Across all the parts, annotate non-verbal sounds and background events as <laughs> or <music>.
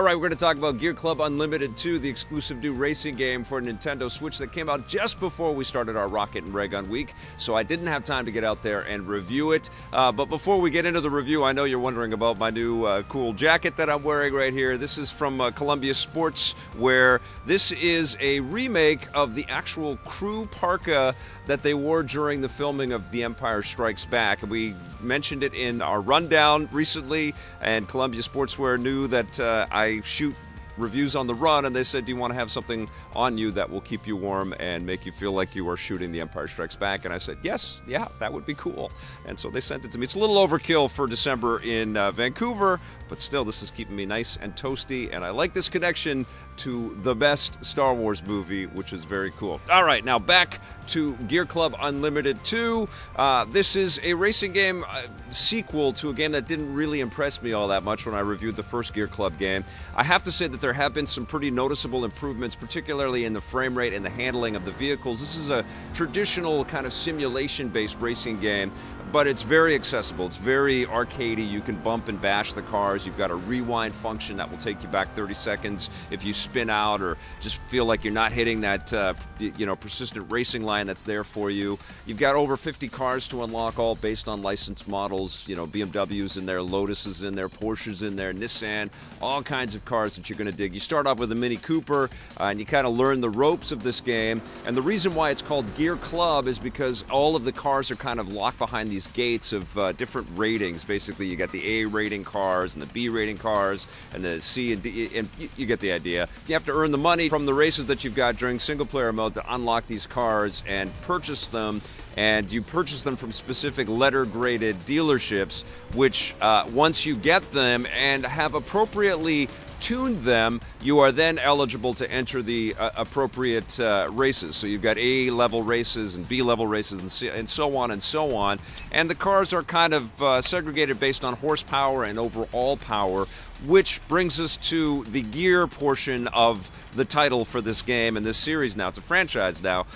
All right, we're going to talk about Gear Club Unlimited 2, the exclusive new racing game for Nintendo Switch that came out just before we started our Rocket and Ray Gun week. So I didn't have time to get out there and review it. Uh, but before we get into the review, I know you're wondering about my new uh, cool jacket that I'm wearing right here. This is from uh, Columbia Sports, where this is a remake of the actual crew parka that they wore during the filming of The Empire Strikes Back. We mentioned it in our rundown recently, and Columbia Sportswear knew that uh, I shoot reviews on the run, and they said, Do you want to have something on you that will keep you warm and make you feel like you are shooting The Empire Strikes Back? And I said, Yes, yeah, that would be cool. And so they sent it to me. It's a little overkill for December in uh, Vancouver, but still, this is keeping me nice and toasty, and I like this connection to the best Star Wars movie, which is very cool. All right, now back to Gear Club Unlimited 2. Uh, this is a racing game uh, sequel to a game that didn't really impress me all that much when I reviewed the first Gear Club game. I have to say that there have been some pretty noticeable improvements, particularly in the frame rate and the handling of the vehicles. This is a traditional kind of simulation based racing game but it's very accessible. It's very arcadey. You can bump and bash the cars. You've got a rewind function that will take you back 30 seconds if you spin out or just feel like you're not hitting that uh, you know persistent racing line that's there for you. You've got over 50 cars to unlock, all based on licensed models. You know, BMWs in there, Lotuses in there, Porsches in there, Nissan, all kinds of cars that you're going to dig. You start off with a Mini Cooper, uh, and you kind of learn the ropes of this game. And the reason why it's called Gear Club is because all of the cars are kind of locked behind these these gates of uh, different ratings. Basically, you got the A rating cars and the B rating cars and the C and D, and you get the idea. You have to earn the money from the races that you've got during single player mode to unlock these cars and purchase them and you purchase them from specific letter graded dealerships, which uh, once you get them and have appropriately tuned them, you are then eligible to enter the uh, appropriate uh, races. So you've got A level races and B level races and, C, and, so on and so on. And the cars are kind of uh, segregated based on horsepower and overall power, which brings us to the gear portion of the title for this game and this series now. It's a franchise now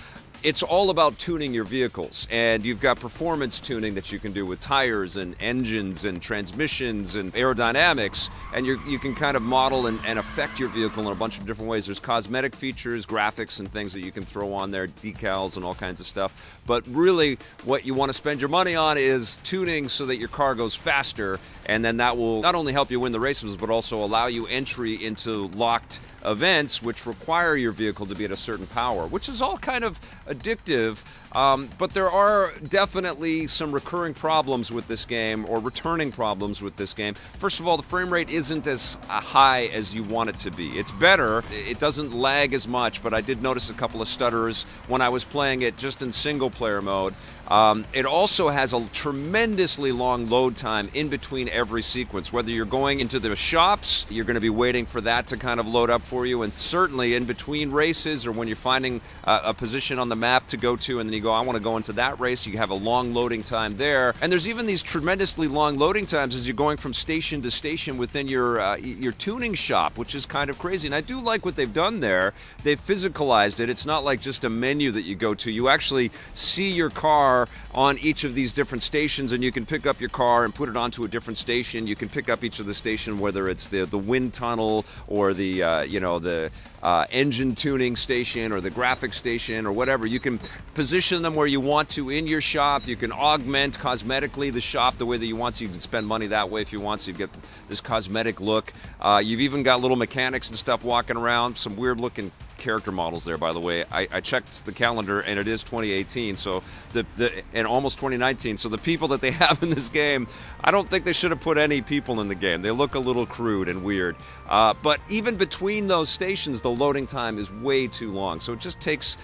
it's all about tuning your vehicles and you've got performance tuning that you can do with tires and engines and transmissions and aerodynamics and you can kind of model and, and, affect your vehicle in a bunch of different ways. There's cosmetic features graphics and things that you can throw on there decals and all kinds of stuff. But really what you want to spend your money on is tuning so that your car goes faster and then that will not only help you win the races but also allow you entry into locked events which require your vehicle to be at a certain power which is all kind of addictive, um, but there are definitely some recurring problems with this game, or returning problems with this game. First of all, the frame rate isn't as high as you want it to be. It's better, it doesn't lag as much, but I did notice a couple of stutters when I was playing it just in single player mode. Um, it also has a tremendously long load time in between every sequence. Whether you're going into the shops, you're going to be waiting for that to kind of load up for you, and certainly in between races or when you're finding uh, a position on the map to go to, and then you go, I want to go into that race, you have a long loading time there. And there's even these tremendously long loading times as you're going from station to station within your uh, your tuning shop, which is kind of crazy. And I do like what they've done there. They've physicalized it. It's not like just a menu that you go to. You actually see your car on each of these different stations and you can pick up your car and put it onto a different station. You can pick up each of the station, whether it's the, the wind tunnel or the, uh, you know, the uh, engine tuning station or the graphic station or whatever. You can position them where you want to in your shop. You can augment cosmetically the shop the way that you want to. You can spend money that way if you want so you get this cosmetic look. Uh, you've even got little mechanics and stuff walking around, some weird looking character models there, by the way. I, I, checked the calendar and it is 2018, so the, the and almost 2019. So the people that they <laughs> have in this game, I don't think they should have put any people in the game. They look a little crude and weird. Uh, but even between those stations, the loading time is way too long. So it just takes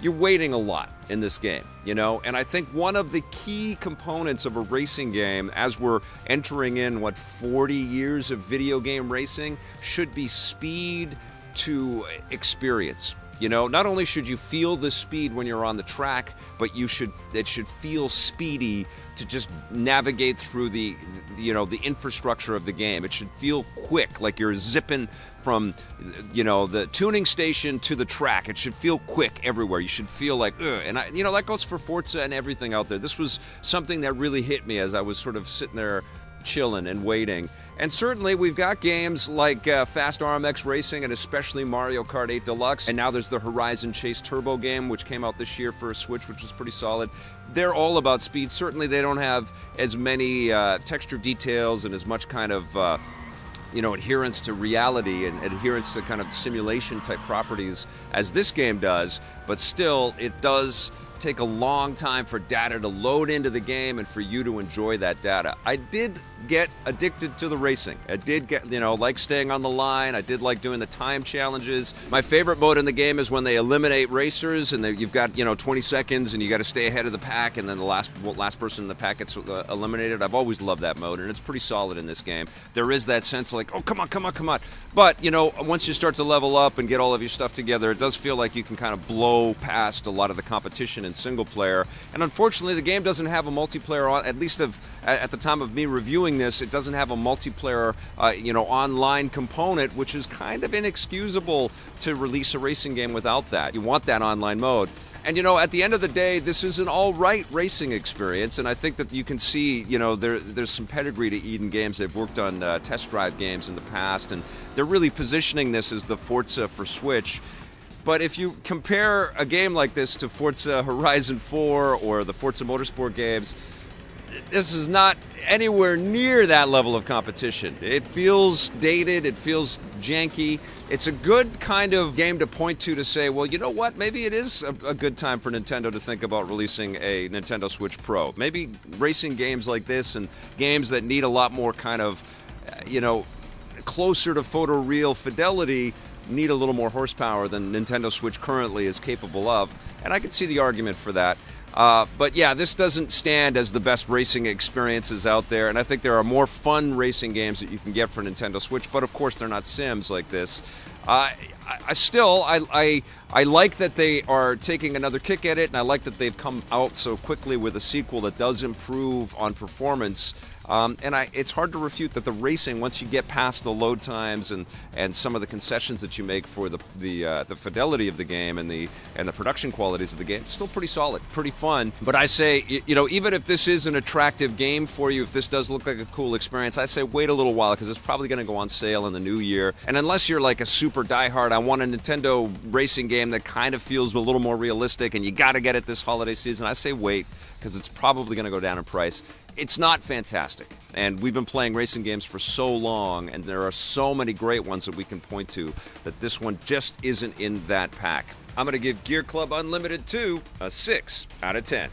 you're waiting a lot in this game, you know? And I think one of the key components of a racing game, as we're entering in, what, 40 years of video game racing, should be speed to experience. You know, not only should you feel the speed when you're on the track, but you should it should feel speedy to just navigate through the, you know the infrastructure of the game. It should feel quick, like you're zipping from you know the tuning station to the track. It should feel quick everywhere. You should feel like, Ugh. and I, you know that goes for Forza and everything out there. This was something that really hit me as I was sort of sitting there chilling and waiting. And certainly, we've got games like uh, Fast RMX Racing and especially Mario Kart 8 Deluxe. And now there's the Horizon Chase Turbo game, which came out this year for a Switch, which was pretty solid. They're all about speed. Certainly, they don't have as many uh, texture details and as much kind of. Uh, you know, adherence to reality and adherence to kind of simulation type properties as this game does, but still, it does take a long time for data to load into the game and for you to enjoy that data. I did get addicted to the racing. I did get, you know, like staying on the line. I did like doing the time challenges. My favorite mode in the game is when they eliminate racers and they, you've got, you know, 20 seconds and you got to stay ahead of the pack and then the last last person in the pack gets uh, eliminated. I've always loved that mode and it's pretty solid in this game. There is that sense like, oh, come on, come on, come on. But, you know, once you start to level up and get all of your stuff together, it does feel like you can kind of blow past a lot of the competition in single player. And unfortunately, the game doesn't have a multiplayer on, at least of, at the time of me reviewing this, it doesn't have a multiplayer, uh, you know, online component, which is kind of inexcusable to release a racing game without that. You want that online mode. And you know, at the end of the day, this is an all right racing experience, and I think that you can see, you know, there, there's some pedigree to Eden Games. They've worked on uh, test drive games in the past, and they're really positioning this as the Forza for Switch. But if you compare a game like this to Forza Horizon 4 or the Forza Motorsport games, this is not anywhere near that level of competition. It feels dated, it feels janky. It's a good kind of game to point to to say, well, you know what? Maybe it is a, a, good time for Nintendo to think about releasing a Nintendo Switch Pro. Maybe racing games like this and games that need a lot more kind of, uh, you know, closer to photoreal fidelity need a little more horsepower than Nintendo Switch currently is capable of. And I can see the argument for that. Uh, but yeah, this doesn't stand as the best racing experiences out there, and I think there are more fun racing games that you can get for Nintendo Switch. But of course, they're not Sims like this. I, I, still, I, I, I like that they are taking another kick at it, and I like that they've come out so quickly with a sequel that does improve on performance. Um, and I, it's hard to refute that the racing, once you get past the load times and, and some of the concessions that you make for the the, uh, the fidelity of the game and the and the production qualities of the game, it's still pretty solid, pretty fun. But I say, you know, even if this is an attractive game for you, if this does look like a cool experience, I say wait a little while because it's probably going to go on sale in the new year. And unless you're like a super diehard, I want a Nintendo racing game that kind of feels a little more realistic, and you got to get it this holiday season. I say wait because it's probably going to go down in price it's not fantastic. And we've been playing racing games for so long, and there are so many great ones that we can point to that this one just isn't in that pack. I'm going to give Gear Club Unlimited 2 a 6 out of 10.